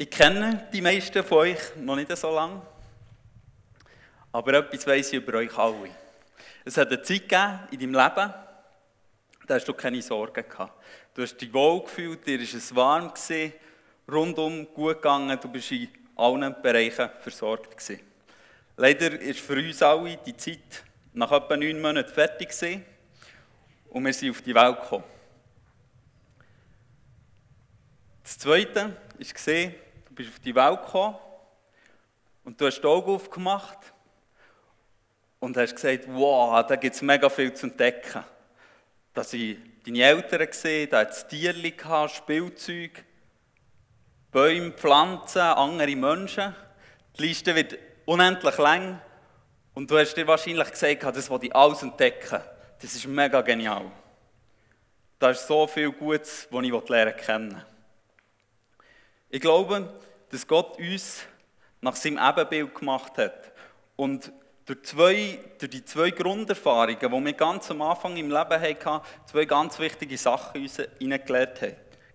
Ich kenne die meisten von euch noch nicht so lange, aber etwas weiss ich über euch alle. Es hat eine Zeit gegeben in deinem Leben, da hast du keine Sorgen gehabt. Du hast dich wohl gefühlt, dir war es warm, gewesen, rundum gut gegangen, du bist in allen Bereichen versorgt gewesen. Leider ist für uns alle die Zeit nach etwa neun Monaten fertig gewesen und wir sind auf die Welt gekommen. Das Zweite war, du bist auf die Welt gekommen und du hast die Augen aufgemacht und hast gesagt, wow, da gibt es mega viel zu entdecken. Da sind deine Eltern gesehen, da hat es gehabt, Spielzeug, Bäume, Pflanzen, andere Menschen. Die Liste wird unendlich lang und du hast dir wahrscheinlich gesagt, das will ich alles entdecken. Das ist mega genial. Da ist so viel Gutes, was ich lernen kennen Ich glaube, dass Gott uns nach seinem Ebenbild gemacht hat. Und durch, zwei, durch die zwei Grunderfahrungen, die wir ganz am Anfang im Leben hatten, zwei ganz wichtige Sachen uns hineingelegt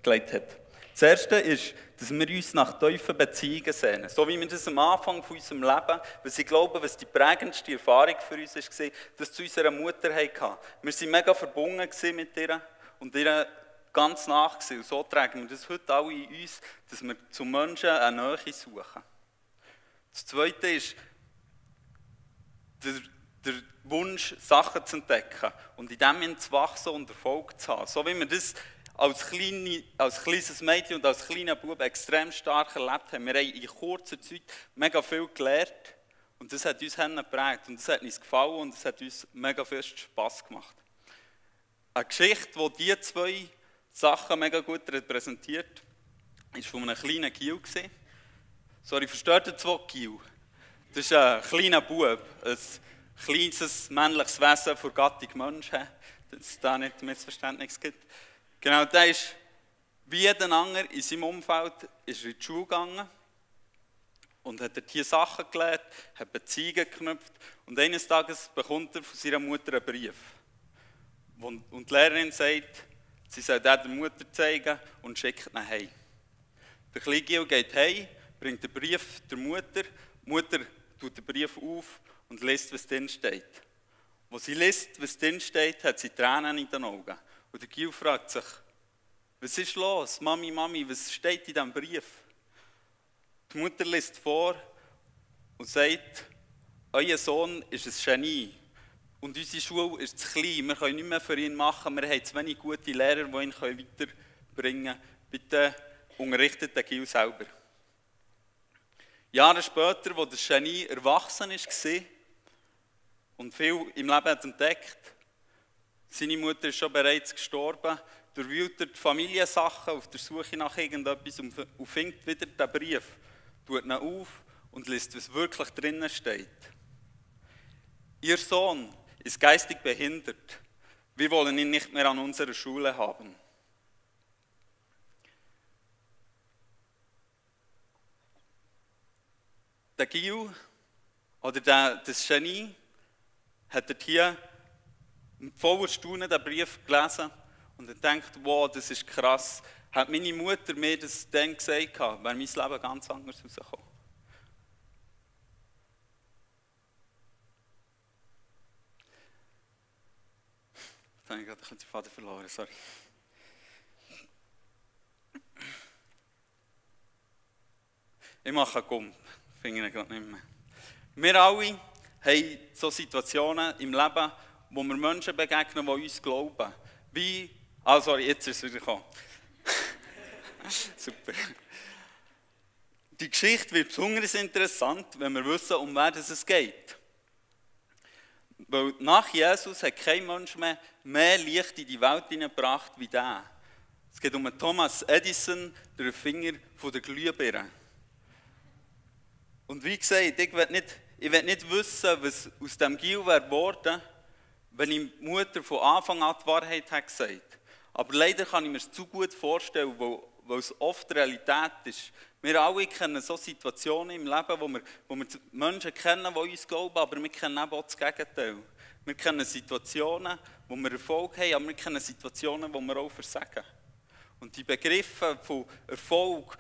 hat. Das erste ist, dass wir uns nach tiefen Beziehungen sehnen. So wie wir das am Anfang von unserem Leben, was ich glaube, was die prägendste Erfahrung für uns war, dass zu unserer Mutter hatten. Wir waren mega verbunden mit ihr und ihr ganz nach. Und so tragen wir das heute alle in uns, dass wir zu Menschen eine Nähe suchen. Das Zweite ist, der, der Wunsch, Sachen zu entdecken und in dem zu wachsen und Erfolg zu haben. So wie wir das als, kleine, als kleines Mädchen und als kleiner Bub extrem stark erlebt haben. Wir haben in kurzer Zeit mega viel gelernt und das hat uns geprägt und das hat uns gefallen und das hat uns mega viel Spass gemacht. Eine Geschichte, die diese zwei Sachen mega gut repräsentiert, war von einem kleinen Gil. Sorry, versteht ihr zwei Gil? Das ist ein kleiner Bub, ein kleines männliches Wesen vor Gattung Mensch, dass es da nicht Missverständnis gibt. Genau, der ist wie jeder andere in seinem Umfeld ist in die Schule gegangen und hat dort hier Sachen gelernt, hat Beziehungen geknüpft und eines Tages bekommt er von seiner Mutter einen Brief. Und die Lehrerin sagt, sie soll den der Mutter zeigen und schickt ihn heim. Der kleine Gil geht heim, bringt den Brief der Mutter, die Mutter tut den Brief auf und liest, was drin steht. Wo sie liest, was drin steht, hat sie Tränen in den Augen. Und der Gil fragt sich, was ist los? Mami, Mami, was steht in diesem Brief? Die Mutter liest vor und sagt, euer Sohn ist ein Genie. Und unsere Schule ist zu klein. Wir können nicht mehr für ihn machen. Wir haben zu wenig gute Lehrer, die ihn weiterbringen können. Bitte unterrichtet den Gil selber. Jahre später, wo das Genie erwachsen war und viel im Leben hat entdeckt, seine Mutter ist schon bereits gestorben, durchwühlt er die Familiensachen auf der Suche nach irgendetwas und findet wieder den Brief, tut ihn auf und liest, was wirklich drinnen steht. Ihr Sohn ist geistig behindert. Wir wollen ihn nicht mehr an unserer Schule haben. der Gil oder der, das Genie hat hier mit voller Staunen den Brief gelesen und er denkt, wow, das ist krass. Hat meine Mutter mir das dann gesagt, wäre mein Leben ganz anders rausgekommen. Habe ich gerade den Vater verloren, sorry. Ich mache einen Gump finde ich gerade nicht mehr. Wir alle haben so Situationen im Leben, wo wir Menschen begegnen, die uns glauben. Wie, ah sorry, jetzt ist es wieder gekommen. Super. Die Geschichte wird besonders interessant, wenn wir wissen, um wen es geht. Weil nach Jesus hat kein Mensch mehr mehr Licht in die Welt hineingebracht wie der. Es geht um Thomas Edison, den Finger der Glühbirne. Und wie gesagt, ich will nicht, ich will nicht wissen, was aus dem Gil wäre geworden, wenn ihm die Mutter von Anfang an die Wahrheit hat gesagt Aber leider kann ich mir es zu gut vorstellen, weil, weil es oft Realität ist. Wir alle kennen so Situationen im Leben, wo wir, wo wir Menschen kennen, die uns glauben, aber wir kennen auch das Gegenteil. Wir kennen Situationen, wo wir Erfolg haben, aber wir kennen Situationen, wo wir auch versagen. Und die Begriffe von Erfolg,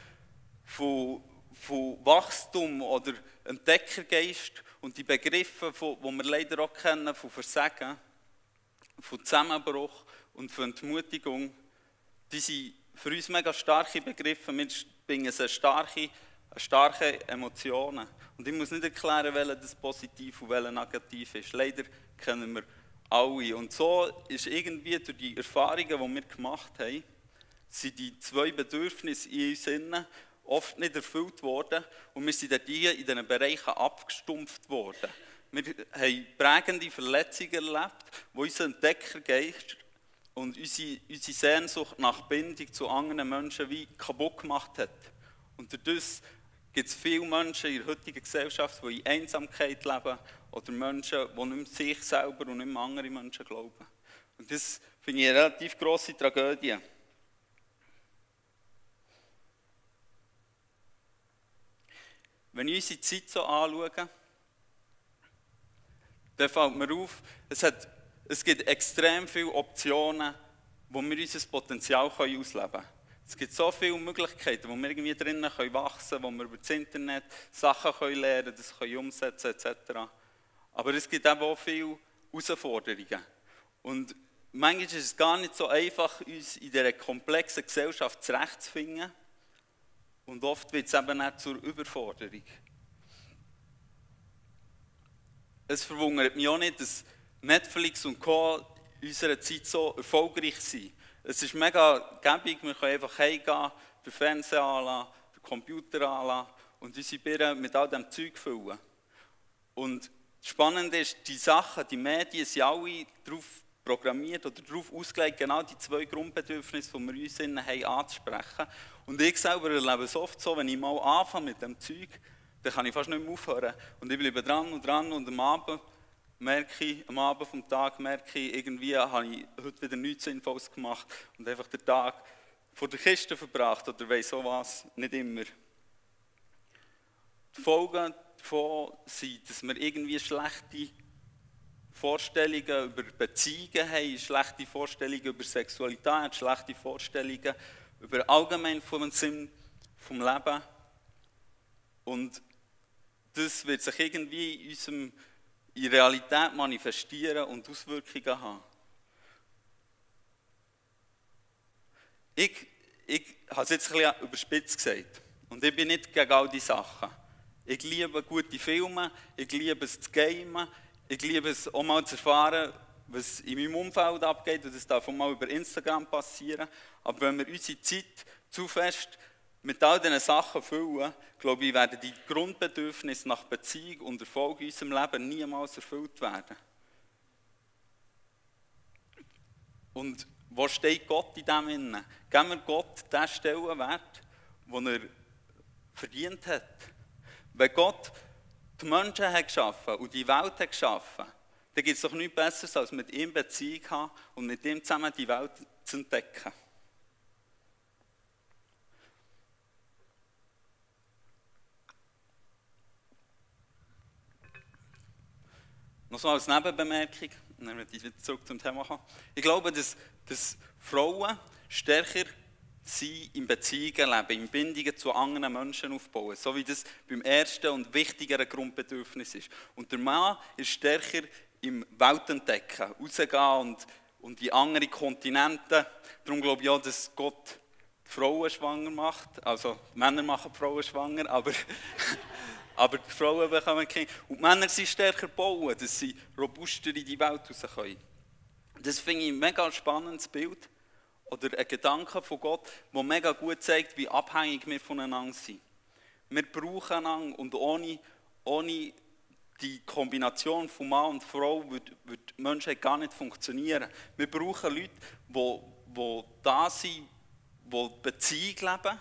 von, von Wachstum oder Entdeckergeist und die Begriffe, die wir leider auch kennen, von Versagen, von Zusammenbruch und von Entmutigung, die sind für uns mega starke Begriffe. Wir bringen sehr starke, starke Emotionen. Und ich muss nicht erklären, welcher das positiv und welcher negativ ist. Leider kennen wir alle. Und so ist irgendwie durch die Erfahrungen, die wir gemacht haben, sind die zwei Bedürfnisse in uns innen oft nicht erfüllt worden und wir sind dort in diesen Bereichen abgestumpft worden. Wir haben prägende Verletzungen erlebt, wo unser Entdeckergeist und unsere, unsere Sehnsucht nach Bindung zu anderen Menschen wie kaputt gemacht hat. Und dadurch gibt es viele Menschen in der heutigen Gesellschaft, die in Einsamkeit leben oder Menschen, die nicht mehr sich selber und nicht mehr andere Menschen glauben. Und das finde ich eine relativ grosse Tragödie. Wenn ich unsere Zeit so anschaue, dann fällt mir auf, es, hat, es gibt extrem viele Optionen, wo wir unser Potenzial ausleben können. Es gibt so viele Möglichkeiten, wo wir irgendwie drinnen wachsen können, wo wir über das Internet Sachen können lernen das können umsetzen etc. Aber es gibt auch viele Herausforderungen. Und manchmal ist es gar nicht so einfach, uns in dieser komplexen Gesellschaft zurechtzufinden. Und oft wird es eben auch zur Überforderung. Es verwundert mich auch nicht, dass Netflix und Co. in unserer Zeit so erfolgreich sind. Es ist mega gäbig, wir können einfach heimgehen, den Fernseher anlassen, den Computer anlassen und unsere Birnen mit all dem Zeug füllen. Und das Spannende ist, die Sachen, die Medien sind alle darauf programmiert oder darauf ausgelegt, genau die zwei Grundbedürfnisse, die wir uns haben, anzusprechen. Und ich selber erlebe es oft so, wenn ich mal anfange mit dem Zeug, dann kann ich fast nicht mehr aufhören. Und ich bleibe dran und dran und am Abend merke ich, am Abend vom Tag merke ich, irgendwie habe ich heute wieder nichts Sinnvolles gemacht und einfach den Tag vor der Kiste verbracht oder weiss so was, nicht immer. Die Folgen davon sind, dass wir irgendwie schlechte Vorstellungen über Beziehungen haben, schlechte Vorstellungen über Sexualität, schlechte Vorstellungen über allgemein vom Sinn vom Leben. Und das wird sich irgendwie in, unserem, in Realität manifestieren und Auswirkungen haben. Ich, ich habe es jetzt ein bisschen überspitzt gesagt. Und ich bin nicht gegen all diese Sachen. Ich liebe gute Filme, ich liebe es zu gamen, ich liebe es auch mal zu erfahren, was in meinem Umfeld abgeht. Und das darf auch mal über Instagram passieren. Aber wenn wir unsere Zeit zu fest mit all diesen Sachen füllen, glaube ich, werden die Grundbedürfnisse nach Beziehung und Erfolg in unserem Leben niemals erfüllt werden. Und wo steht Gott in dem Innen? Geben wir Gott den Stellenwert, den er verdient hat. Wenn Gott die Menschen hat geschaffen und die Welt hat geschaffen, dann gibt es doch nichts Besseres, als mit ihm Beziehung zu haben und mit ihm zusammen die Welt zu entdecken. Noch so als Nebenbemerkung, dann werde ich wieder zurück zum Thema kommen. Ich glaube, dass, dass Frauen stärker sind im Beziehungen leben, in Bindungen zu anderen Menschen aufbauen, so wie das beim ersten und wichtigeren Grundbedürfnis ist. Und der Mann ist stärker im Weltentdecken, rausgehen und, und in andere Kontinente. Darum glaube ich auch, dass Gott Frauen schwanger macht. Also Männer machen Frauen schwanger, aber Aber die Frauen bekommen Kinder. Und die Männer sind stärker bauen, dass sie robuster in die Welt raus können. Das finde ich ein mega spannendes Bild oder ein Gedanke von Gott, der mega gut zeigt, wie abhängig wir voneinander sind. Wir brauchen einander und ohne, ohne die Kombination von Mann und Frau würde, würde die Menschheit gar nicht funktionieren. Wir brauchen Leute, die, die da sind, die Beziehung leben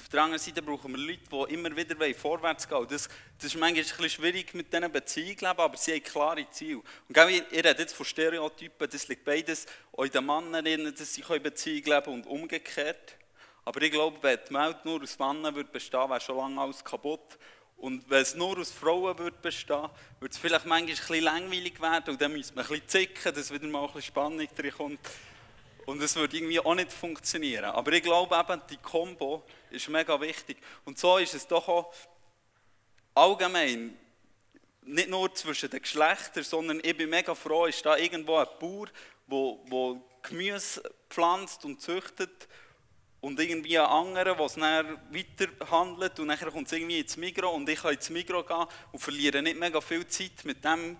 auf der anderen Seite brauchen wir Leute, die immer wieder vorwärts gehen Das, das ist manchmal ein bisschen schwierig mit diesen Beziehungen, aber sie haben klare Ziele. Und ihr, ihr redet jetzt von Stereotypen, das liegt beides in den Männern, dass sie Beziehungen leben und umgekehrt. Aber ich glaube, wenn die Welt nur aus Männern würde bestehen, wäre schon lange alles kaputt. Und wenn es nur aus Frauen würde bestehen, würde es vielleicht manchmal ein bisschen langweilig werden und dann müsste man ein bisschen zicken, dass wieder mal ein bisschen Spannung drin kommt. Und es würde irgendwie auch nicht funktionieren. Aber ich glaube eben, die Kombo ist mega wichtig. Und so ist es doch auch allgemein, nicht nur zwischen den Geschlechtern, sondern ich bin mega froh, ist da irgendwo ein Bauer, der Gemüse pflanzt und züchtet und irgendwie ein anderer, der es dann weiter handelt und dann kommt es irgendwie ins Mikro und ich kann ins Mikro gehen und verliere nicht mega viel Zeit mit dem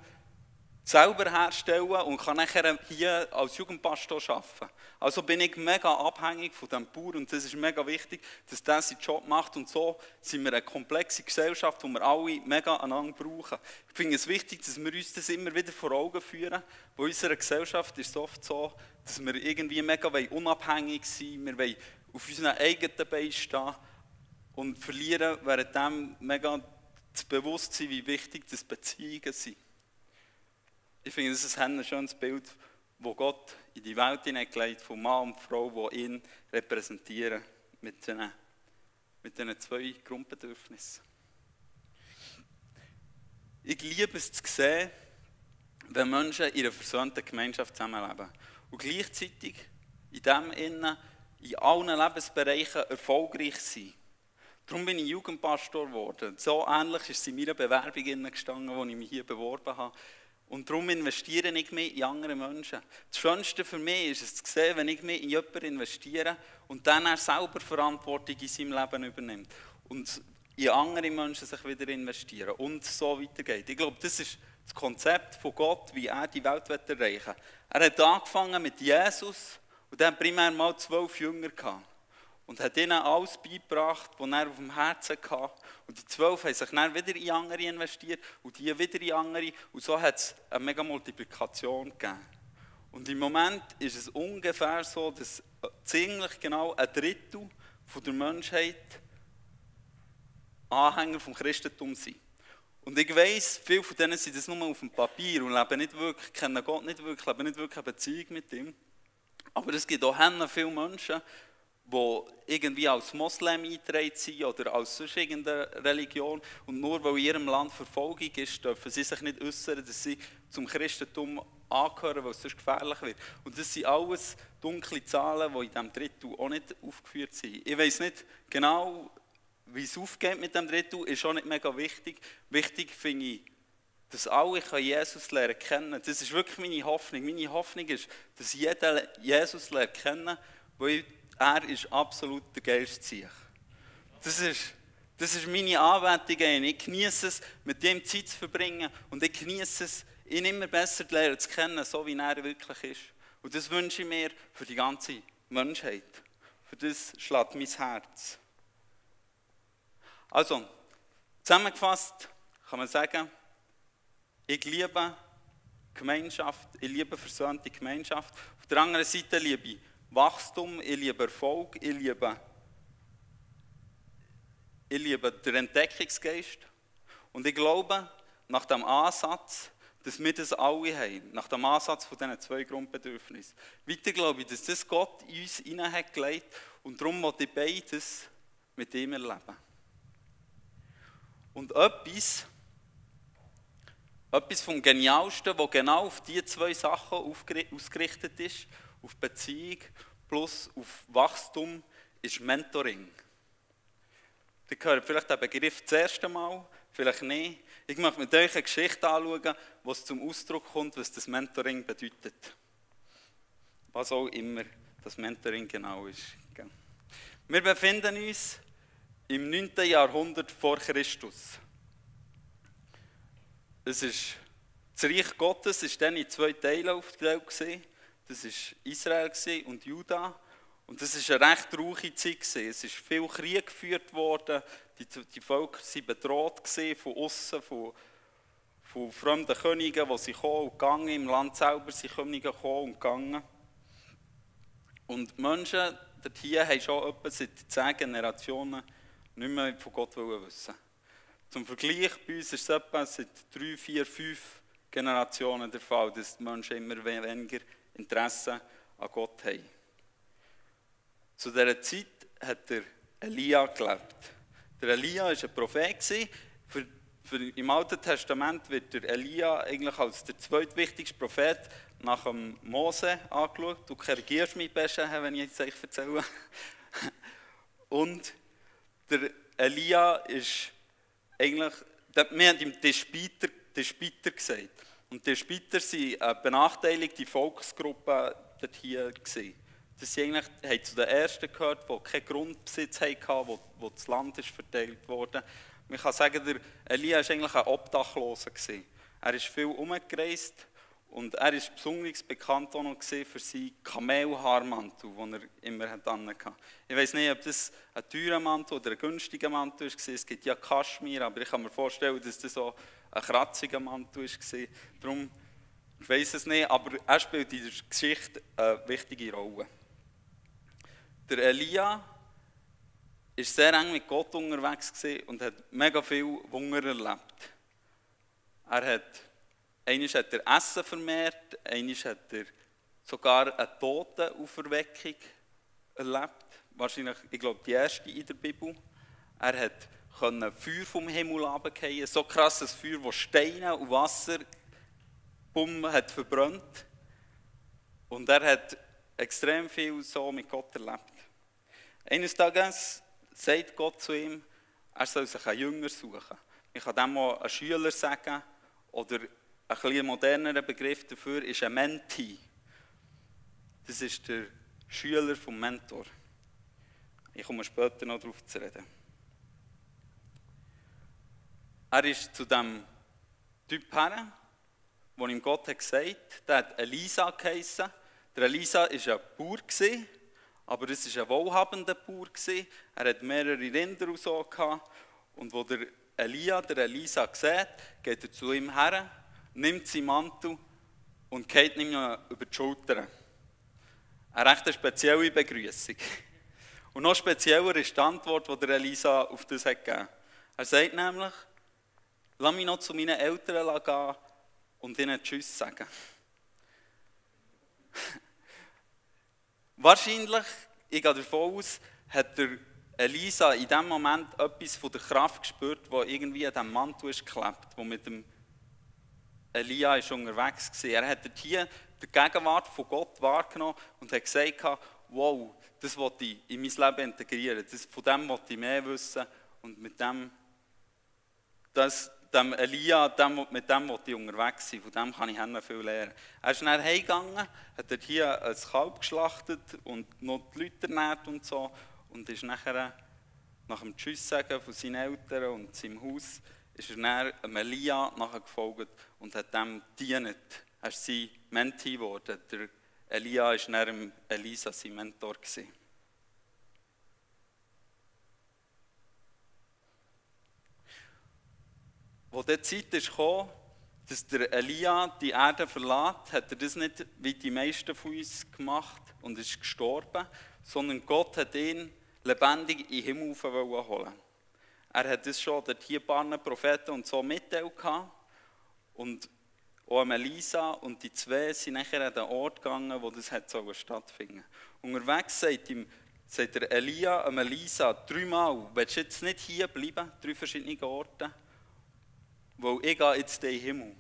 selber herstellen und kann nachher hier als Jugendpastor arbeiten. Also bin ich mega abhängig von dem Bauer und das ist mega wichtig, dass der seinen Job macht und so sind wir eine komplexe Gesellschaft, wo wir alle mega einander brauchen. Ich finde es wichtig, dass wir uns das immer wieder vor Augen führen, weil in unserer Gesellschaft ist es oft so, dass wir irgendwie mega unabhängig sein wir wollen auf unseren eigenen Beinen stehen und verlieren währenddem mega das Bewusstsein, wie wichtig das Beziehungen sind. Ich finde, das ist ein schönes Bild, wo Gott in die Welt hineingelegt von Mann und Frau, die ihn repräsentieren mit diesen, mit diesen zwei Grundbedürfnissen. Ich liebe es zu sehen, wenn Menschen in einer versöhnten Gemeinschaft zusammenleben und gleichzeitig in dem Innen in allen Lebensbereichen erfolgreich sind. Darum bin ich Jugendpastor geworden. So ähnlich ist es in meiner Bewerbung gestanden, wo ich mich hier beworben habe. Und darum investiere ich mich in andere Menschen. Das Schönste für mich ist es zu sehen, wenn ich mich in jemanden investiere und dann er selber Verantwortung in seinem Leben übernimmt. Und in andere Menschen sich wieder investieren und so weitergeht. Ich glaube, das ist das Konzept von Gott, wie er die Welt erreichen will. Er hat angefangen mit Jesus und dann primär mal zwölf Jünger gehabt und hat ihnen alles beigebracht, was er auf dem Herzen hatte. Und die zwölf haben sich dann wieder in andere investiert und die wieder in andere. Und so hat es eine mega Multiplikation gegeben. Und im Moment ist es ungefähr so, dass ziemlich genau ein Drittel von der Menschheit Anhänger vom Christentum sind. Und ich weiss, viele von denen sind das nur auf dem Papier und leben nicht wirklich, kennen Gott nicht wirklich, leben nicht wirklich eine Beziehung mit ihm. Aber es gibt auch viele Menschen, die irgendwie als Moslem eingetragen sind oder als sonst irgendeine Religion und nur weil in ihrem Land Verfolgung ist, dürfen sie sich nicht äußern, dass sie zum Christentum angehören, weil es sonst gefährlich wird. Und das sind alles dunkle Zahlen, die in diesem Drittel auch nicht aufgeführt sind. Ich weiß nicht genau, wie es aufgeht mit dem Drittel, ist auch nicht mega wichtig. Wichtig finde ich, dass alle Jesus lernen kennen. Das ist wirklich meine Hoffnung. Meine Hoffnung ist, dass jeder Jesus lernt kennen, weil er ist absolut der geilste Ziech. Das ist, das ist meine Anwendung. Ich genieße es, mit ihm Zeit zu verbringen und ich genieße es, ihn immer besser zu lernen zu kennen, so wie er wirklich ist. Und das wünsche ich mir für die ganze Menschheit. Für das schlägt mein Herz. Also, zusammengefasst kann man sagen, ich liebe Gemeinschaft, ich liebe versöhnte Gemeinschaft. Auf der anderen Seite liebe ich Wachstum, ich liebe Erfolg, ich liebe, ich liebe den Entdeckungsgeist. Und ich glaube, nach dem Ansatz, dass wir das alle haben, nach dem Ansatz von diesen zwei Grundbedürfnissen. Weiter glaube ich, dass das Gott in uns hineingelegt hat und darum muss ich beides mit ihm erleben. Und etwas, etwas vom Genialsten, was genau auf diese zwei Sachen ausgerichtet ist, auf Beziehung plus auf Wachstum ist Mentoring. Ihr hört vielleicht den Begriff das erste Mal, vielleicht nicht. Ich möchte mit euch eine Geschichte anschauen, wo es zum Ausdruck kommt, was das Mentoring bedeutet. Was auch immer das Mentoring genau ist. Wir befinden uns im 9. Jahrhundert vor Christus. Es ist, das Reich Gottes ist dann in zwei Teile aufgeteilt. Das war Israel und Juda. Und das war eine recht ruhige Zeit. Es ist viel Krieg geführt worden. Die, die Völker waren bedroht von außen, von, von fremden Königen, die sie kommen und gegangen. Im Land selber sind Könige gekommen und gegangen. Und die Menschen dort hier haben schon etwa seit zehn Generationen nicht mehr von Gott wissen. Zum Vergleich, bei uns ist es etwa seit drei, vier, fünf Generationen der Fall, dass die Menschen immer weniger Interesse an Gott haben. Zu dieser Zeit hat der Elia gelebt. Der Elia war ein Prophet. Für, für, Im Alten Testament wird der Elia eigentlich als der zweitwichtigste Prophet nach dem Mose angeschaut. Du korrigierst mich besser, wenn ich jetzt euch erzähle. Und der Elia ist eigentlich, wir haben ihm Despiter, Despiter gesagt. Und Despiter waren eine benachteiligte Volksgruppe dort hier. Gewesen. Das sie eigentlich, haben zu den Ersten gehört, die keinen Grundbesitz hatten, wo, wo das Land ist verteilt wurde. Man kann sagen, der Elia war eigentlich ein Obdachloser. Gewesen. Er ist viel umgereist und er ist besonders bekannt auch noch für seinen Kamelhaarmantel, den er immer hatte. Ich weiß nicht, ob das ein teurer Mantel oder ein günstiger Mantel war. Es gibt ja Kaschmir, aber ich kann mir vorstellen, dass das so ein kratziger Mantel war. Darum, ich weiß es nicht, aber er spielt in der Geschichte eine wichtige Rolle. Der Elia war sehr eng mit Gott unterwegs und hat mega viel Wunder erlebt. Er hat Einmal hat er Essen vermehrt, einmal hat er sogar eine Totenauferweckung erlebt. Wahrscheinlich, ich glaube, die erste in der Bibel. Er hat können Feuer vom Himmel runterfallen, so krasses Feuer, das Steine und Wasser bumm, hat verbrannt. Und er hat extrem viel so mit Gott erlebt. Eines Tages sagt Gott zu ihm, er soll sich einen Jünger suchen. Ich kann dem mal einen Schüler sagen oder ein bisschen modernerer Begriff dafür ist ein Mentee. Das ist der Schüler vom Mentor. Ich komme später noch darauf zu reden. Er ist zu dem Typ her, wo ihm Gott hat gesagt der hat Elisa geheissen. Der Elisa war ein Bauer, aber es war ein wohlhabender Bauer. Er hat mehrere Rinder und so. Und wo der Elia, der Elisa sieht, geht er zu ihm her nimmt seinen Mantel und geht ihm über die Schulter. Eine recht spezielle Begrüßung. Und noch spezieller ist die Antwort, die der Elisa auf das hat gegeben Er sagt nämlich, lass mich noch zu meinen Eltern gehen und ihnen Tschüss sagen. Wahrscheinlich, ich gehe davon aus, hat Elisa in dem Moment etwas von der Kraft gespürt, die irgendwie an diesem Mantel ist geklebt, wo mit dem Elia war unterwegs. Er hat hier die Gegenwart von Gott wahrgenommen und hat gesagt, wow, das wollte ich in mein Leben integrieren. Das, von dem wollte ich mehr wissen. Und mit dem, das, dem Elia, dem, mit dem wollte ich unterwegs sein. Von dem kann ich viel lernen. Er ist dann heimgegangen, hat hier ein Kalb geschlachtet und noch die Leute ernährt und so. Und ist nachher nach dem Tschüss sagen von seinen Eltern und seinem Haus ist er dann Elia nachgefolgt und hat dem gedient. Er ist sein Mentee geworden. Der Elia war dann Elisa sein Mentor. Gewesen. Als die Zeit kam, dass der Elia die Erde verlässt, hat er das nicht wie die meisten von uns gemacht und ist gestorben, sondern Gott hat ihn lebendig in den Himmel holen er hat das schon dort hier Propheten und so mitteilt und auch Elisa und die zwei sind nachher an den Ort gegangen, wo das hat stattfinden. Unterwegs sagt, ihm, sagt der Elia Elisa dreimal, willst du jetzt nicht hier bleiben, drei verschiedene Orte, weil ich gehe jetzt in den Himmel.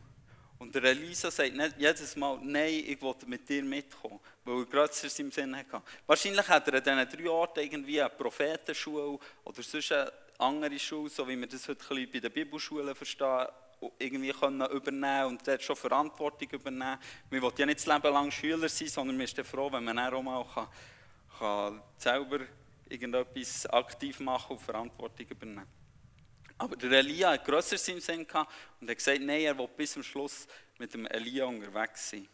Und der Elisa sagt nicht jedes Mal, nein, ich will mit dir mitkommen, weil er gerade in seinem Sinn hatte. Wahrscheinlich hat er an diesen drei Orten irgendwie eine Prophetenschule oder sonst eine andere Schule, so wie wir das heute bei den Bibelschulen verstehen, irgendwie können übernehmen und dort schon Verantwortung übernehmen. Wir wollen ja nicht das Leben lang Schüler sein, sondern wir sind froh, wenn man auch mal kann, kann selber irgendetwas aktiv machen und Verantwortung übernehmen. Aber der Elia hat grösser im Sinn gehabt und hat gesagt, nein, er will bis zum Schluss mit dem Elia unterwegs sein.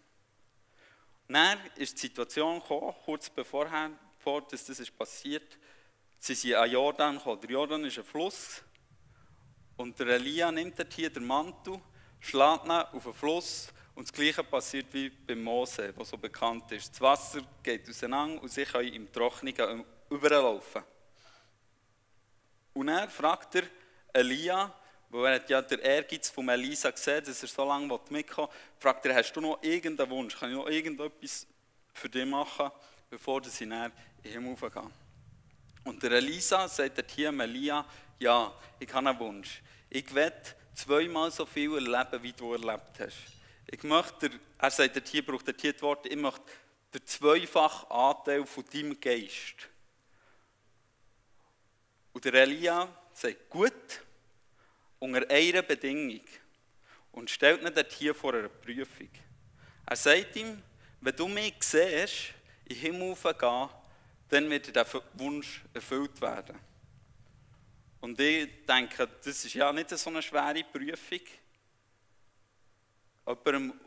Und dann ist die Situation gekommen, kurz bevor, das, das ist passiert, Sie sind an Jordan gekommen. Der Jordan ist ein Fluss. Und der Elia nimmt dort hier den Mantel, schlägt ihn auf den Fluss und das Gleiche passiert wie beim Mose, was so bekannt ist. Das Wasser geht auseinander und sie können im Trockenen überlaufen. Und er fragt er Elia, weil er ja der Ehrgeiz von Elisa gesehen, dass er so lange mitkommen will, fragt er, hast du noch irgendeinen Wunsch? Kann ich noch irgendetwas für dich machen, bevor sie näher in den Himmel gehen? Und der Elisa sagt hier Elia, ja, ich habe einen Wunsch. Ich werde zweimal so viel erleben, wie du erlebt hast. ich möchte, er sagt hier, braucht er hier das Wort, ich möchte den zweifachen Anteil von deinem Geist. Und der Elia sagt, gut, unter einer Bedingung. Und stellt ihn dort hier vor einer Prüfung. Er sagt ihm, wenn du mich siehst, in den Himmel gehen, dann wird der Wunsch erfüllt werden. Und ich denke, das ist ja nicht so eine schwere Prüfung. Jemandem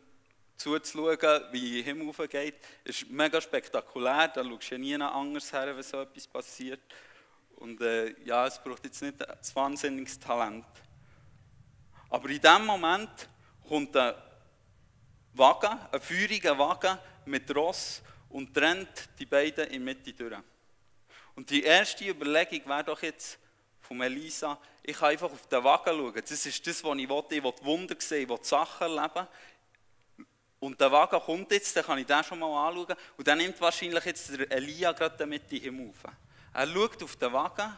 zuzuschauen, wie in den Himmel geht, ist mega spektakulär. Da schaust du ja nie anders her, wenn so etwas passiert. Und äh, ja, es braucht jetzt nicht ein wahnsinniges Talent. Aber in dem Moment kommt ein Wagen, ein feuriger Wagen mit Ross und trennt die beiden in der Mitte durch. Und die erste Überlegung wäre doch jetzt von Elisa, ich kann einfach auf den Wagen schauen. Das ist das, was ich will. Ich will Wunder sehen, ich will Sachen erleben. Und der Wagen kommt jetzt, dann kann ich den schon mal anschauen. Und dann nimmt wahrscheinlich jetzt der Elia gerade damit die Himmel auf. Er schaut auf den Wagen,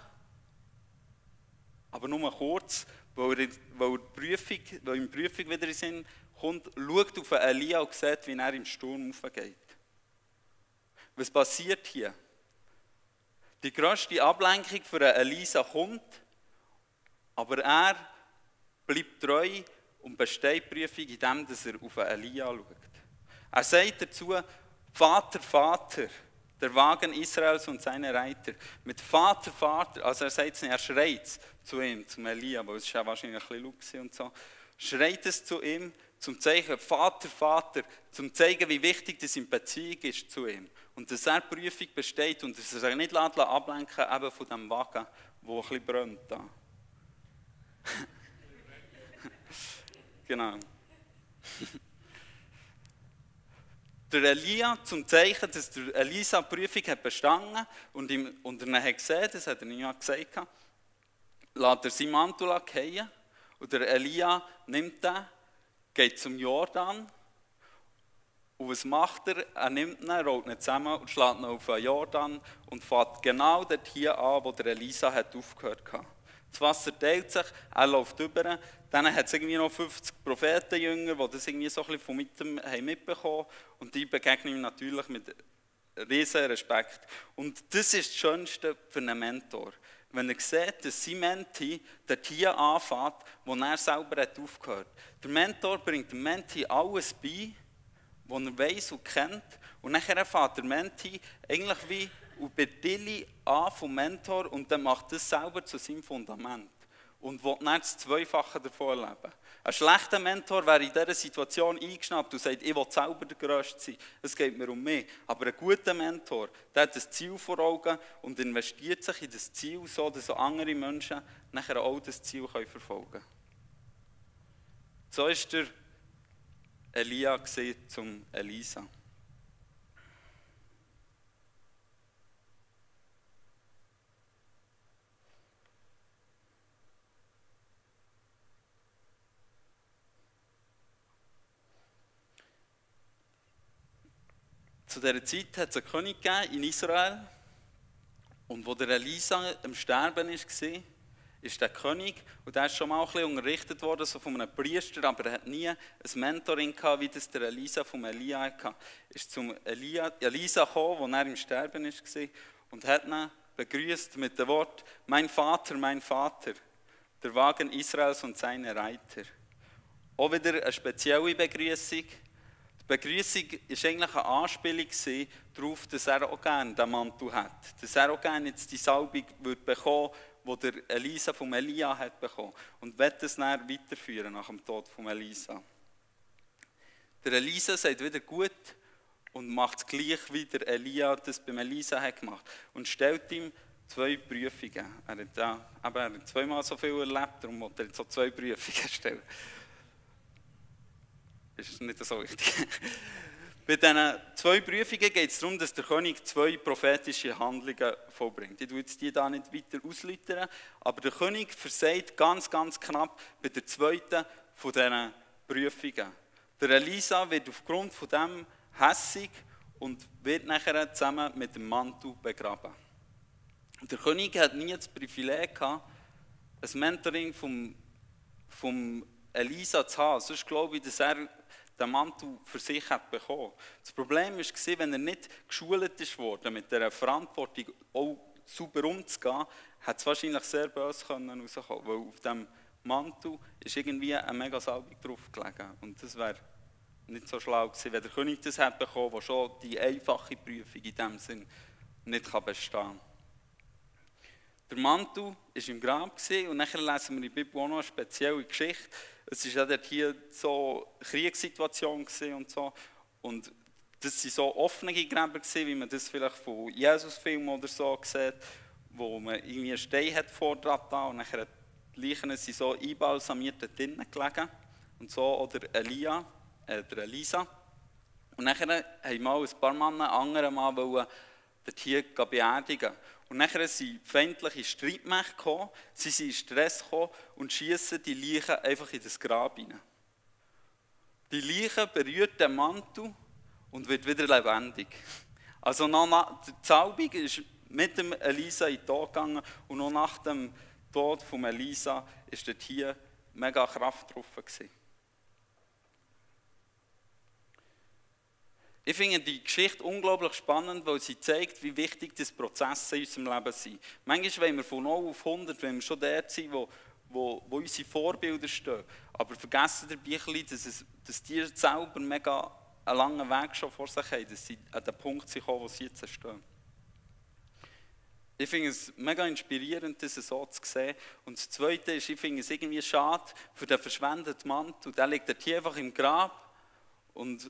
aber nur kurz, weil er, weil, Prüfung, weil ihm die Prüfung wieder in Sinn kommt, schaut auf Elia und sieht, wie er im Sturm aufgeht. Was passiert hier? Die größte Ablenkung für Elisa kommt, aber er bleibt treu und besteht die Prüfung, indem er auf Elia schaut. Er sagt dazu, Vater, Vater, der Wagen Israels und seine Reiter. Mit Vater, Vater, also er sagt es nicht, er schreit zu ihm, zum Elia, weil es ja wahrscheinlich ein bisschen laut und so. Schreit es zu ihm, zum Zeichen, Vater, Vater, zum zeigen, wie wichtig das Beziehung ist zu ihm. Und dass er Prüfung besteht und dass er sich nicht ablenken eben von dem Wagen, der ein bisschen brennt. Da. genau. Der Elia zum Zeichen, dass der Elisa die Prüfung hat bestanden und, ihm, und er hat gesehen, das hat er ihm ja gesagt, lässt er seinen Mantel fallen und der Elia nimmt den, geht zum Jordan und was macht er? Er nimmt ihn, rollt ihn zusammen und schlägt ihn auf den Jordan und fährt genau dort hier an, wo der Elisa hat aufgehört hat. Das Wasser teilt sich, er läuft über. Dann hat es irgendwie noch 50 Prophetenjünger, die das irgendwie so ein bisschen von mittem haben Und die begegnen ihm natürlich mit riesen Respekt. Und das ist das Schönste für einen Mentor. Wenn er sieht, dass sein Menti dort hier anfängt, wo er selber hat aufgehört Der Mentor bringt dem Menti alles bei, was er weiß und kennt. Und dann fährt der Menti eigentlich wie und Bedilli an vom Mentor und dann macht das selber zu seinem Fundament und will dann das Zweifache davon erleben. Ein schlechter Mentor wäre in dieser Situation eingeschnappt und sagt, ich will selber der Größte sein. Es geht mir um mich. Aber ein guter Mentor, der hat das Ziel vor Augen und investiert sich in das Ziel so, dass andere Menschen nachher auch das Ziel verfolgen können. So ist der Elia zum Elisa. Zu dieser Zeit hat es einen König in Israel. Und wo der Elisa am Sterben war, ist der König, und der ist schon mal ein bisschen unterrichtet worden, so von einem Priester, aber er hat nie ein Mentoring gehabt, wie das der Elisa vom Elia hatte. Ist zum Elia, Elisa gekommen, wo er im Sterben war, und hat ihn begrüßt mit dem Wort: Mein Vater, mein Vater, der Wagen Israels und seine Reiter. Auch wieder eine spezielle Begrüßung. Die Begrüßung war eigentlich eine Anspielung darauf, dass er auch gerne den Mantel hat. Dass er auch gerne jetzt die Salbung wird bekommen die der Elisa vom Elia hat bekommen. Und wird es dann weiterführen nach dem Tod von Elisa. Der Elisa sagt wieder gut und macht es gleich, wie der Elia das beim Elisa hat gemacht. Und stellt ihm zwei Prüfungen. Er hat, ja, aber er hat zweimal so viel erlebt, darum wollte er jetzt so zwei Prüfungen stellen ist nicht so wichtig. Bei diesen zwei Prüfungen geht es darum, dass der König zwei prophetische Handlungen vollbringt. Ich tue jetzt die da nicht weiter ausläutern, aber der König versagt ganz, ganz knapp bei der zweiten von diesen Prüfungen. Der Elisa wird aufgrund von dem hässig und wird nachher zusammen mit dem Mantel begraben. Der König hat nie das Privileg gehabt, ein Mentoring vom, vom Elisa zu haben. Sonst glaube ich, dass er den Mantel für sich hat bekommen. Das Problem war, wenn er nicht geschult worden, mit dieser Verantwortung auch sauber umzugehen, hat es wahrscheinlich sehr böse rauskommen weil auf dem Mantel ist irgendwie eine mega Salbung drauf gelegen. Und das wäre nicht so schlau gewesen, wenn der König das hat bekommen, der schon die einfache Prüfung in dem Sinn nicht bestehen kann. Der Mantel war im Grab und nachher lesen wir in der Bibel auch noch eine spezielle Geschichte. Es war dort hier so eine Kriegssituation und so. Und das waren so offene Gräber, wie man das vielleicht von Jesus-Filmen oder so sieht, wo man irgendwie einen Stein hat vordran und nachher die Leichen sind so einbalsamiert drinnen gelegen. Und so, oder Elia, äh, der Elisa. Und nachher haben mal ein paar Männer andere Mal dort hier beerdigen. Und nachher sind feindliche Streitmächte gekommen, sie sind in Stress gekommen und schießen die Leichen einfach in das Grab hinein. Die Leiche berührt den Mantel und wird wieder lebendig. Also noch die Zaubung ist mit dem Elisa in den Tod gegangen und noch nach dem Tod von Elisa ist dort hier mega Kraft drauf gewesen. Ich finde die Geschichte unglaublich spannend, weil sie zeigt, wie wichtig das Prozesse in unserem Leben sind. Manchmal wollen wir von 0 auf 100, wenn wir schon dort sind, wo, wo, wo unsere Vorbilder stehen. Aber vergessen dabei ein bisschen, dass, es, dass die selber mega einen langen Weg schon vor sich haben, dass sie an den Punkt sind wo sie jetzt stehen. Ich finde es mega inspirierend, das so zu sehen. Und das Zweite ist, ich finde es irgendwie schade für den verschwendeten. Und der liegt hier einfach im Grab und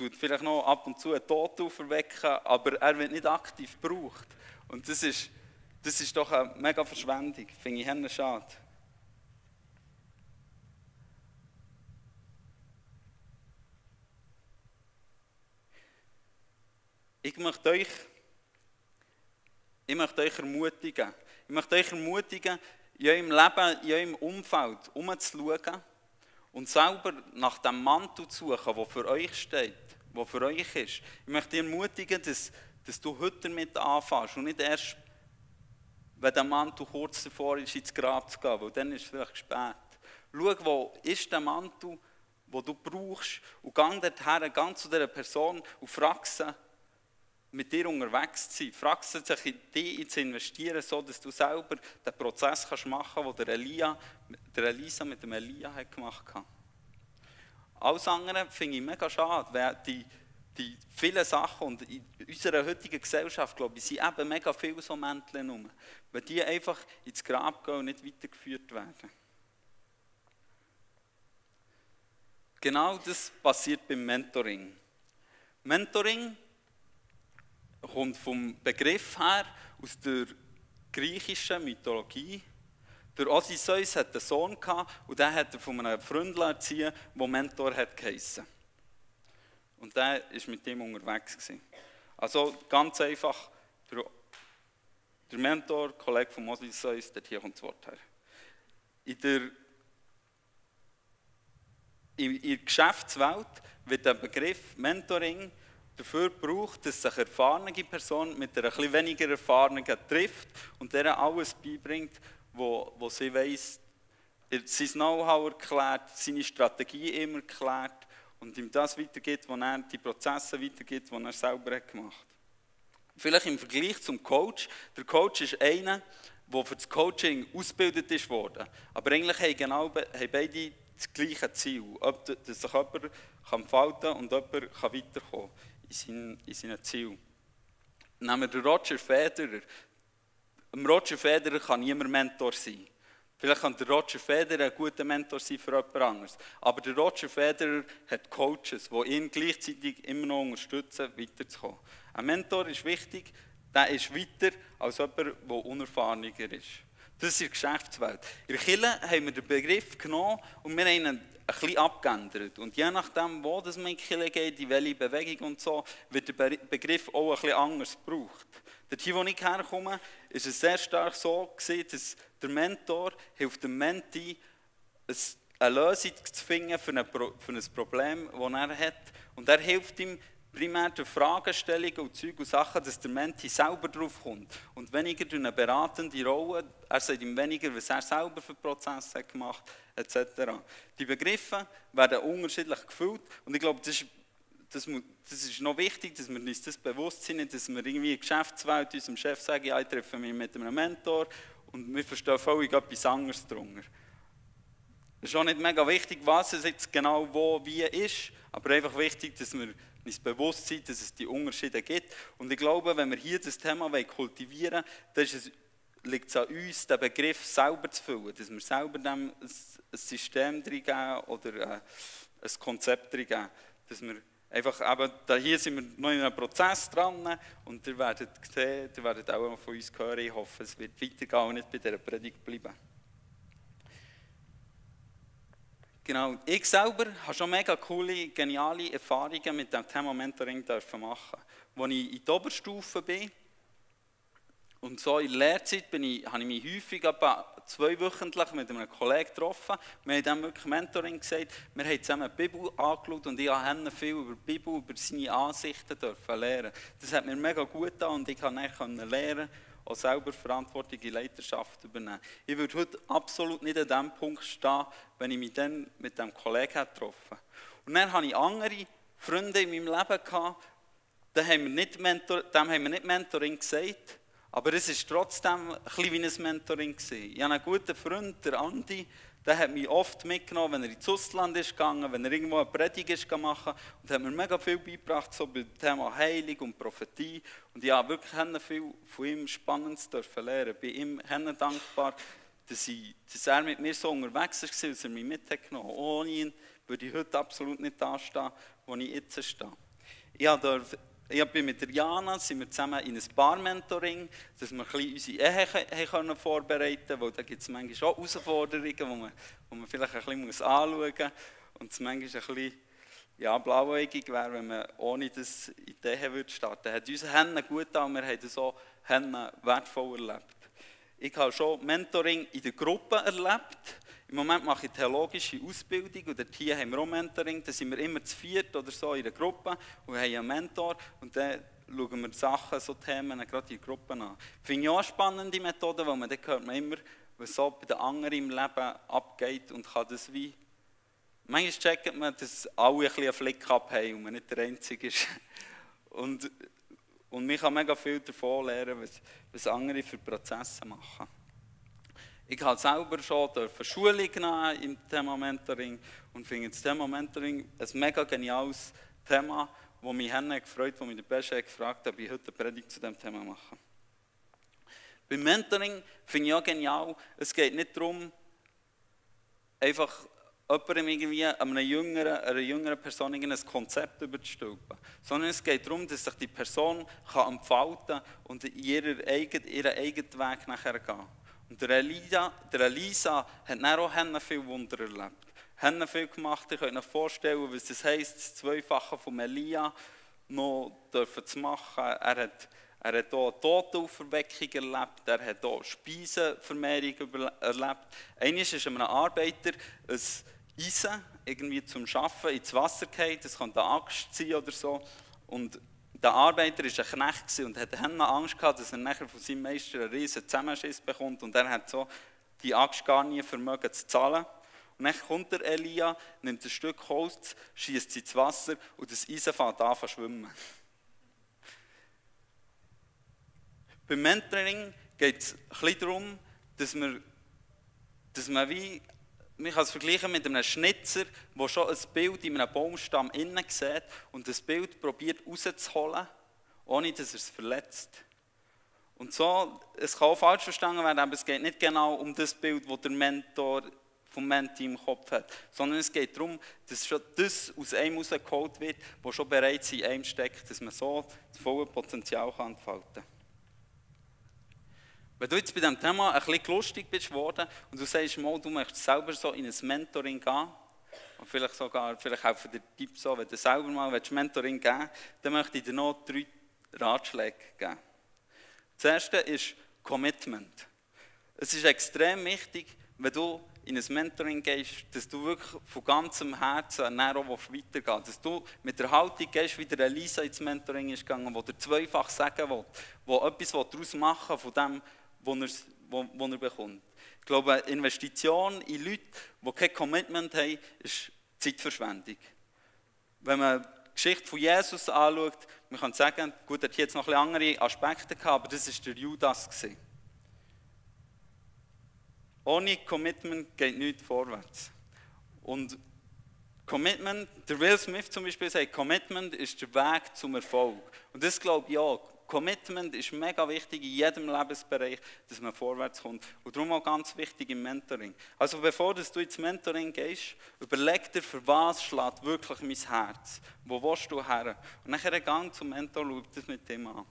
tut vielleicht noch ab und zu einen Tod auferwecken, aber er wird nicht aktiv gebraucht. Und das ist, das ist doch eine mega Verschwendung, finde ich schade. Ich möchte euch, ich möchte euch ermutigen, ich möchte euch ermutigen, in eurem Leben, in eurem Umfeld umzuschauen und selber nach dem Mantel zu suchen, der für euch steht, der für euch ist. Ich möchte dich ermutigen, dass, dass du heute damit anfängst und nicht erst, wenn der Mantel kurz davor ist, ins Grab zu gehen, weil dann ist es vielleicht spät. Schau, wo ist der Mantel, den du brauchst und geh dorthin, ganz zu dieser Person und frag sie, mit dir unterwegs zu sein. Frag sie, sich in dich zu investieren, so dass du selber den Prozess kannst machen kannst, den der, Elia, der Elisa mit dem Elia hat gemacht hat. Alles andere finde ich mega schade, die, die vielen Sachen und in unserer heutigen Gesellschaft, glaube ich, sind eben mega viele so Mäntel rum. Wenn die einfach ins Grab gehen und nicht weitergeführt werden. Genau das passiert beim Mentoring. Mentoring kommt vom Begriff her aus der griechischen Mythologie. Der Odysseus hatte einen Sohn und der hat er von einem Freund erziehen, der Mentor hat geheissen. Und der war mit ihm unterwegs. Gewesen. Also ganz einfach, der, der Mentor, Kollege von Odysseus, der hier kommt das Wort her. In der, in, in der Geschäftswelt wird der Begriff Mentoring dafür braucht, dass sich eine erfahrene Person mit einer etwas weniger erfahrenen trifft und der alles beibringt, wo, wo sie weiss, sein Know-how erklärt, seine Strategie immer erklärt und ihm das weitergeht, wo er die Prozesse weitergeht, die er selber hat gemacht hat. Vielleicht im Vergleich zum Coach. Der Coach ist einer, der für das Coaching ausgebildet ist. Aber eigentlich haben, genau, haben beide das gleiche Ziel. Ob, dass sich jemand kann falten und jemand kann weiterkommen in, sein, in seinen Ziel. Nehmen wir Roger Federer. Ein Roger Federer kann niemand Mentor sein. Vielleicht kann der Roger Federer ein guter Mentor sein für jemand anderes. Aber der Roger Federer hat Coaches, die ihn gleichzeitig immer noch unterstützen, weiterzukommen. Ein Mentor ist wichtig, der ist weiter als jemand, der unerfahrener ist. Das ist die Geschäftswelt. In der Kirche haben wir den Begriff genommen und wir haben ihn bisschen abgeändert. Und je nachdem, wo das mit Kirche geht, in welche Bewegung und so, wird der Begriff auch ein bisschen anders gebraucht. Dort wo ich herkomme, ist es sehr stark so gesehen, dass der Mentor hilft dem Menti, eine Lösung zu finden für ein, Problem, das er hat. Und er hilft ihm, primär durch Fragestellungen und Zeug und Sachen, dass der Menti selber drauf kommt. Und weniger durch eine beratende Rolle. Er sagt ihm weniger, was er selber für Prozesse hat gemacht etc. Die Begriffe werden unterschiedlich gefüllt. Und ich glaube, das ist, das, das ist noch wichtig, dass wir uns das bewusst sind, dass wir irgendwie in Geschäftswelt unserem Chef sagen, ja, ich treffe mich mit einem Mentor und wir verstehen völlig etwas anderes darunter. Es ist auch nicht mega wichtig, was es jetzt genau wo, wie ist, aber einfach wichtig, dass wir uns bewusst sind, dass es die Unterschiede gibt. Und ich glaube, wenn wir hier das Thema kultivieren wollen, dann liegt es an uns, den Begriff selber zu füllen, dass wir selber dem ein System geben oder äh, ein Konzept geben, dass wir einfach eben, hier sind wir noch in einem Prozess dran und ihr werdet sehen, ihr werdet auch von uns hören, ich hoffe, es wird weitergehen und nicht bei dieser Predigt bleiben. Genau, ich selber habe schon mega coole, geniale Erfahrungen mit dem Thema Mentoring machen. Als ich in der Oberstufe bin und so in der Lehrzeit bin ich, habe ich mich häufig zweiwöchentlich mit einem Kollegen getroffen. Wir haben dann wirklich Mentoring gesagt. Wir haben zusammen die Bibel angeschaut und ich habe viel über die Bibel, über seine Ansichten lernen. Das hat mir mega gut getan und ich konnte lernen auch selber verantwortliche Leiterschaft übernehmen. Ich würde heute absolut nicht an dem Punkt stehen, wenn ich mich dann mit dem Kollegen getroffen Und dann hatte ich andere Freunde in meinem Leben, gehabt, haben wir nicht, Mentor, dem haben wir nicht Mentoring gesagt, aber es war trotzdem ein bisschen wie ein Mentoring. Gewesen. Ich habe einen guten Freund, der Andi, der hat mich oft mitgenommen, wenn er ins Ausland ist gegangen, wenn er irgendwo eine Predigt ist gemacht und hat mir mega viel beigebracht so beim Thema Heilung und Prophetie und habe wirklich viel von ihm Spannendes dürfen lernen. Bin ihm dankbar, dass, ich, dass er mit mir so unterwegs war, dass er mich mitgenommen hat. Ohne ihn würde ich heute absolut nicht da stehen, wo ich jetzt stehe. Ich ich bin mit der Jana sind wir zusammen in ein Bar-Mentoring, dass wir ein unsere Ehe können vorbereiten können, weil da gibt es manchmal auch Herausforderungen, die man, wo man vielleicht ein bisschen anschauen muss und es manchmal ein bisschen ja, blauäugig wäre, wenn man ohne das in die Ehe würde starten würde. Hat unsere Hände gut getan, wir haben so Hände wertvoll erlebt. Ich habe schon Mentoring in der Gruppe erlebt, im Moment mache ich theologische Ausbildung und dort hier haben wir auch Mentoring. Da sind wir immer zu viert oder so in einer Gruppe und haben einen Mentor und dann schauen wir Sachen, so Themen gerade in der Gruppe an. Finde ich auch eine spannende Methode, weil man dann hört man immer, was so bei den anderen im Leben abgeht und kann das wie... Manchmal checkt man, dass alle ein bisschen einen Flick haben und man nicht der Einzige ist. Und, und man kann mega viel davon lernen, was, was andere für Prozesse machen. Ich habe selber schon Schulung genommen im Thema Mentoring und finde das Thema Mentoring ein mega geniales Thema, das mich gefreut hat, wo mich der Beste gefragt hat, ob ich heute eine Predigt zu diesem Thema mache. Beim Mentoring finde ich auch genial, es geht nicht darum, einfach jemandem irgendwie, einer jüngeren, einer jüngeren Person ein Konzept überzustülpen. Sondern es geht darum, dass sich die Person kann entfalten kann und ihren eigenen, ihren eigenen Weg nachher gehen kann. Und der Elisa, hat auch viel Wunder erlebt. Haben viel gemacht. Ich könnt euch vorstellen, was das heisst, das Zweifache von Elia noch dürfen zu machen. Er hat, er hat hier eine Totenauferweckung erlebt. Er hat hier Speisenvermehrung erlebt. Eines ist einem Arbeiter ein Eisen irgendwie zum Arbeiten ins Wasser gefallen. Das kann eine Axt sein oder so. Und der Arbeiter war ein Knecht und hatte Angst gehabt, dass er nachher von seinem Meister einen riesen Zusammenschiss bekommt und er hat so die Axt gar nie vermögen zu zahlen. Und dann kommt der Elia, nimmt ein Stück Holz, schießt es ins Wasser und das Eisen fängt an zu schwimmen. Beim Mentoring geht es ein bisschen darum, dass man, dass man wie man kann es vergleichen mit einem Schnitzer, der schon ein Bild in einem Baumstamm innen sieht und das Bild probiert rauszuholen, ohne dass er es verletzt. Und so, es kann auch falsch verstanden werden, aber es geht nicht genau um das Bild, das der Mentor vom Menti im Kopf hat, sondern es geht darum, dass schon das aus einem herausgeholt wird, was schon bereits in einem steckt, dass man so das volle Potenzial entfalten kann. Wenn du jetzt bei diesem Thema ein bisschen lustig bist worden und du sagst mal, du möchtest selber so in ein Mentoring gehen, und vielleicht sogar, vielleicht auch für den Tipp so, wenn du selber mal willst, Mentoring geben dann möchte ich dir noch drei Ratschläge geben. Das erste ist Commitment. Es ist extrem wichtig, wenn du in ein Mentoring gehst, dass du wirklich von ganzem Herzen weitergehen willst. Dass du mit der Haltung gehst, wie der Elisa ins Mentoring ist gegangen, wo der zweifach sagen will, wo etwas daraus machen will von dem, was er, was er bekommt. Ich glaube, Investition in Leute, die kein Commitment haben, ist Zeitverschwendung. Wenn man die Geschichte von Jesus anschaut, man kann sagen, gut, er hat jetzt noch ein andere Aspekte gehabt, aber das war der Judas. Gewesen. Ohne Commitment geht nichts vorwärts. Und Commitment, der Will Smith zum Beispiel sagt, Commitment ist der Weg zum Erfolg. Und das glaube ich auch. Commitment ist mega wichtig in jedem Lebensbereich, dass man vorwärts kommt. Und darum auch ganz wichtig im Mentoring. Also bevor du ins Mentoring gehst, überleg dir, für was schlägt wirklich mein Herz? Wo willst du her? Und nachher Gang zum Mentor, schau das mit dem an.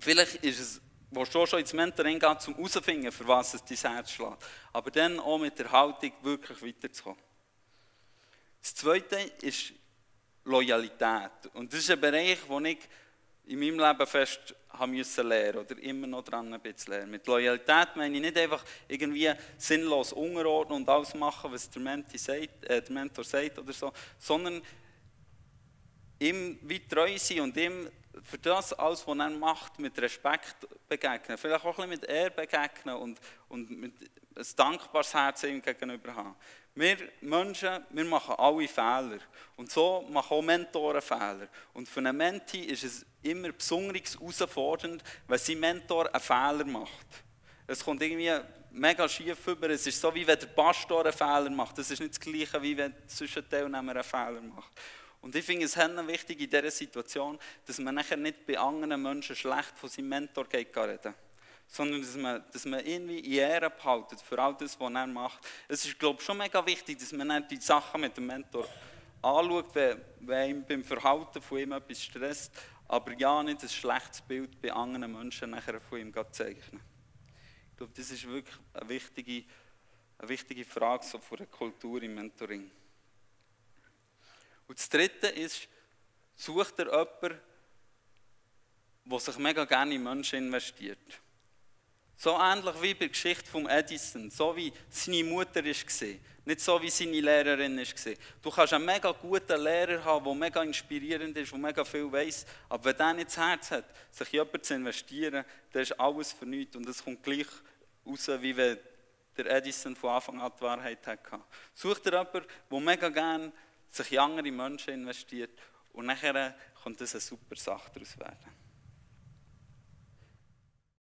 Vielleicht ist es wo du schon ins Mentoring gehst, um herauszufinden, für was es dein Herz schlägt. Aber dann auch mit der Haltung wirklich weiterzukommen. Das Zweite ist Loyalität. Und das ist ein Bereich, wo ich in meinem Leben fest haben müssen lernen oder immer noch dran ein bisschen lernen. Mit Loyalität meine ich nicht einfach irgendwie sinnlos unterordnen und alles machen, was der, Menti sagt, äh, der Mentor sagt oder so, sondern ihm wie treu sein und ihm für das alles, was er macht, mit Respekt begegnen. Vielleicht auch ein bisschen mit Ehr begegnen und, und mit ein dankbares Herz ihm gegenüber haben. Wir Menschen, wir machen alle Fehler. Und so machen auch Mentoren Fehler. Und für einen Menti ist es immer besonders herausfordernd, wenn sein Mentor einen Fehler macht. Es kommt irgendwie mega schief über. Es ist so, wie wenn der Pastor einen Fehler macht. Das ist nicht das Gleiche, wie wenn ein Teilnehmer einen Fehler macht. Und ich finde es wichtig in dieser Situation, dass man nachher nicht bei anderen Menschen schlecht von seinem Mentor geht reden sondern dass man, dass man irgendwie in Ehre behaltet für all das, was er macht. Es ist, glaube ich, schon mega wichtig, dass man die Sachen mit dem Mentor anschaut, wenn, wenn ihm beim Verhalten von ihm etwas stresst, aber ja nicht ein schlechtes Bild bei anderen Menschen nachher von ihm zeichnen. Ich glaube, das ist wirklich eine wichtige, eine wichtige Frage so von der Kultur im Mentoring. Und das Dritte ist, sucht er jemanden, der sich mega gerne in Menschen investiert. So ähnlich wie bei der Geschichte von Edison, so wie seine Mutter war, nicht so wie seine Lehrerin war. Du kannst einen mega guten Lehrer haben, der mega inspirierend ist, der mega viel weiß, aber wenn der nicht das Herz hat, sich in jemanden zu investieren, dann ist alles für nichts und es kommt gleich raus, wie wenn der Edison von Anfang an die Wahrheit hatte. Such dir jemanden, der mega gerne sich in andere Menschen investiert und nachher kommt das eine super Sache daraus werden.